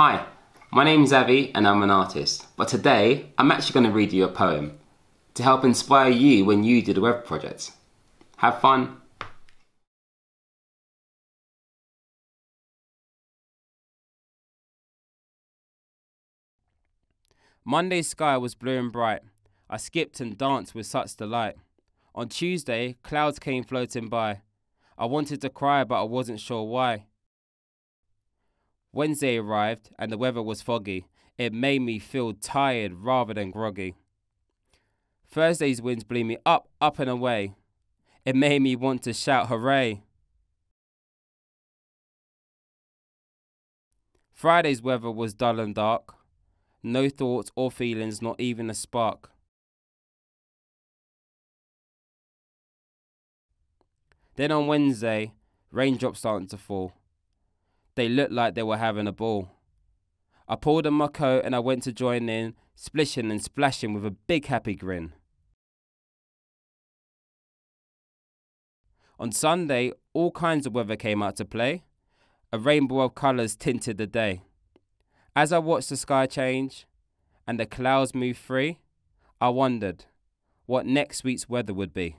Hi, my name is Xavi and I'm an artist, but today I'm actually going to read you a poem to help inspire you when you do the web project. Have fun! Monday's sky was blue and bright. I skipped and danced with such delight. On Tuesday, clouds came floating by. I wanted to cry, but I wasn't sure why. Wednesday arrived and the weather was foggy. It made me feel tired rather than groggy. Thursday's winds blew me up, up and away. It made me want to shout hooray. Friday's weather was dull and dark. No thoughts or feelings, not even a spark. Then on Wednesday, raindrops started to fall. They looked like they were having a ball. I pulled on my coat and I went to join in, splishing and splashing with a big happy grin. On Sunday, all kinds of weather came out to play. A rainbow of colours tinted the day. As I watched the sky change and the clouds move free, I wondered what next week's weather would be.